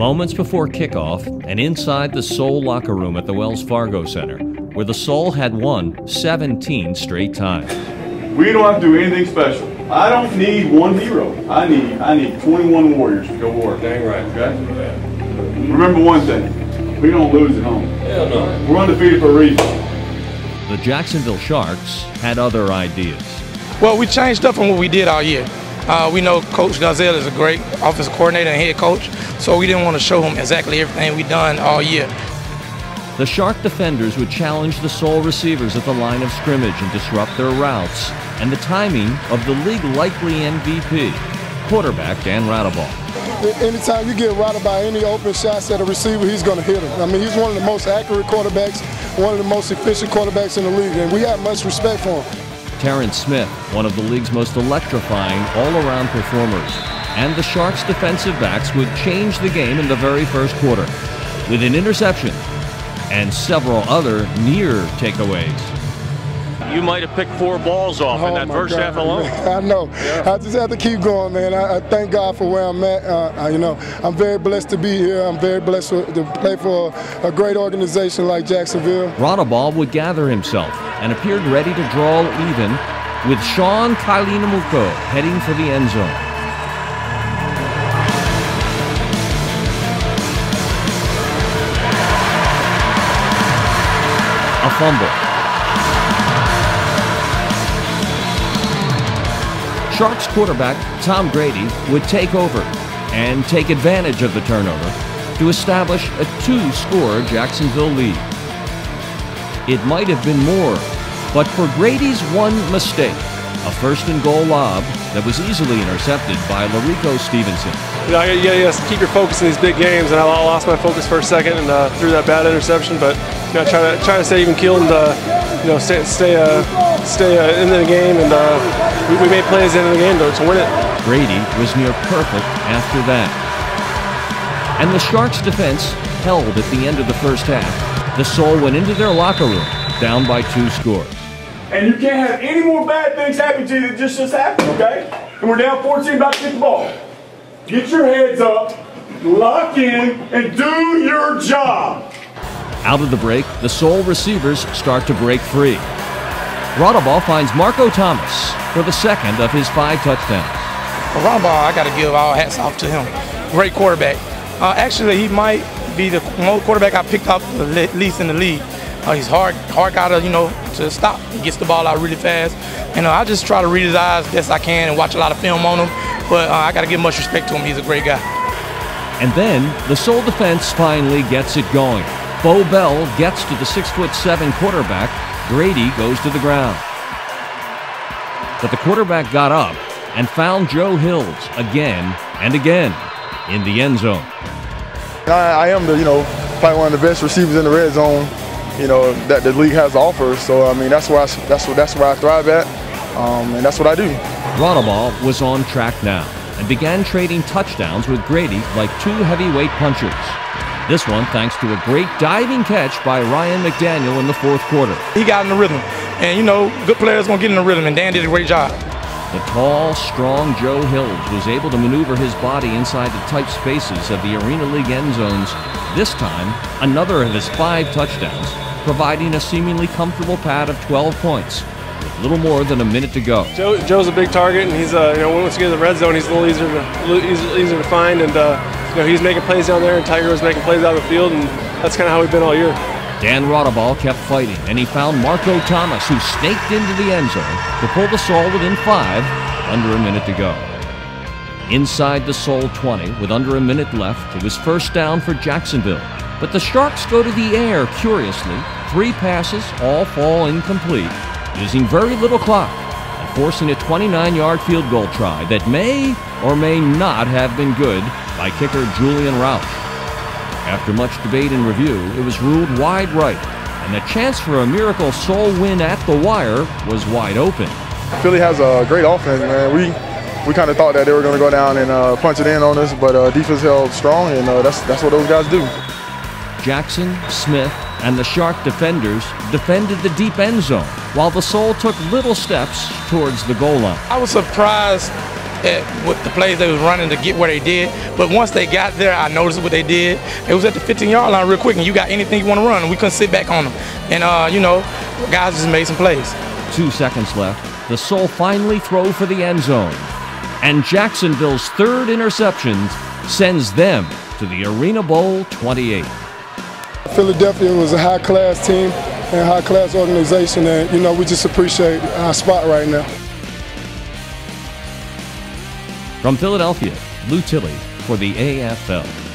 Moments before kickoff and inside the Soul locker room at the Wells Fargo Center, where the Soul had won 17 straight times. We don't have to do anything special. I don't need one hero. I need I need 21 warriors to go war. Dang right. Okay? Remember one thing. We don't lose at home. Hell no. We're undefeated for a reason. The Jacksonville Sharks had other ideas. Well, we changed up from what we did all year. Uh, we know Coach Gazelle is a great offensive coordinator and head coach, so we didn't want to show him exactly everything we've done all year. The Shark defenders would challenge the Soul receivers at the line of scrimmage and disrupt their routes and the timing of the league likely MVP, quarterback Dan Raudabaugh. Anytime you get right by any open shots at a receiver, he's going to hit him. I mean, he's one of the most accurate quarterbacks, one of the most efficient quarterbacks in the league, and we have much respect for him. Terrence Smith, one of the league's most electrifying all-around performers, and the Sharks' defensive backs would change the game in the very first quarter with an interception and several other near takeaways. You might have picked four balls off in Oh, that first God, half alone. man. I know. I just have to keep going, man. I, I thank God for where I'm at. Uh, I- you know, I'm very blessed to be here. I'm very blessed to, to play for a great organization like Jacksonville. Raudabaugh would gather himself and appeared ready to draw even with Sean Kauleinamoku heading for the end zone. A fumble. Sharks quarterback Tom Grady would take over and take advantage of the turnover to establish a two-score Jacksonville lead. It might have been more, but for Grady's one mistake, a first and goal lob that was easily intercepted by Larico Stevenson. You know, you gotta, keep your focus in these big games, and I lost my focus for a second and uh, threw that bad interception. But you know, try to try to stay even keeled and uh, you know stay stay uh, stay uh, in the game, and uh, we, we made plays in the game to, to win it. Grady was near perfect after that. And the Sharks' defense held at the end of the first half. The Soul went into their locker room down by two scores. And you can't have any more bad things happen to you than just just happened, okay? And we're down 14 about to get the ball. Get your heads up, lock in, and do your job. Out of the break, the Soul receivers start to break free. Raudabaugh finds Marco Thomas for the second of his five touchdowns. Raudabaugh, I got to give all hats off to him. Great quarterback. Uh, actually, he might be the most quarterback I picked up the least in the league. Uh, he's hard, hard guy to you know to stop. He gets the ball out really fast, and uh, I just try to read his eyes best I can and watch a lot of film on him. But uh, I got to give much respect to him. He's a great guy. And then the Soul defense finally gets it going. Bo Bell gets to the six foot seven quarterback. Grady goes to the ground. But the quarterback got up and found Joe Hills again and again in the end zone. I, I am the, you know, probably one of the best receivers in the red zone, you know, that the league has to offer. So I mean, that's where I, that's what that's where I thrive at, um, and that's what I do. Raudabaugh was on track now and began trading touchdowns with Grady like two heavyweight punchers. This one thanks to a great diving catch by Ryan McDaniel in the fourth quarter. He got in the rhythm, and you know, good players gonna get in the rhythm, and Dan did a great job. The tall, strong Joe Hills was able to maneuver his body inside the tight spaces of the Arena League end zones. This time, another of his five touchdowns, providing a seemingly comfortable pad of 12 points with little more than a minute to go. Joe, Joe's a big target, and he's uh, you know once you get in the red zone, he's a little easier to easier, easier to find, and uh, you know he's making plays down there, and Tiger was making plays out of the field, and that's kind of how we've been all year. Dan Raudabaugh kept fighting, and he found Marco Thomas, who snaked into the end zone to pull the Soul within five, under a minute to go. Inside the Soul 20, with under a minute left, it was first down for Jacksonville. But the Sharks go to the air curiously. Three passes all fall incomplete, using very little clock forcing a 29 yard field goal try that may or may not have been good by kicker Julian Rauch. After much debate and review, it was ruled wide right, and the chance for a miracle soul win at the wire was wide open. Philly has a great offense, man. We we kind of thought that they were going to go down and uh, punch it in on us, but uh, defense held strong, and uh, that's that's what those guys do. Jackson, Smith, and the Shark defenders defended the deep end zone, while the Soul took little steps towards the goal line. I was surprised at what the plays they was running to get where they did. But once they got there, I noticed what they did. It was at the 15 yard line real quick, and you got anything you want to run, and we couldn't sit back on them. And uh, you know, guys just made some plays. Two seconds left. The Soul finally throw for the end zone. And Jacksonville's third interception sends them to the Arena Bowl 28. Philadelphia was a high-class team and high-class organization, and you know we just appreciate our spot right now. From Philadelphia, Lou Tilley for the AFL.